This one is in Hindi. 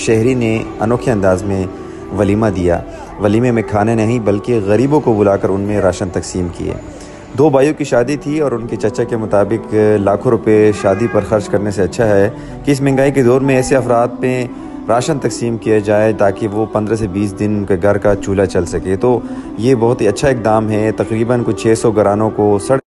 शहरी ने अनोखे अंदाज में वलीमा दिया। वलीमे में खाने नहीं, बल्कि गरीबों को बुलाकर उनमें राशन तकसीम किए। दो भाइयों की शादी थी और उनके चचा के मुताबिक लाखों रुपए शादी पर खर्च करने से अच्छा है कि इस महँगाई के दौर में ऐसे अफराद पे राशन तकसीम किया जाए ताकि वो पंद्रह से बीस दिन उनके घर का चूल्हा चल सके। तो ये बहुत ही अच्छा इकदाम है। तकरीबन कुछ छः सौ घरानों को सड़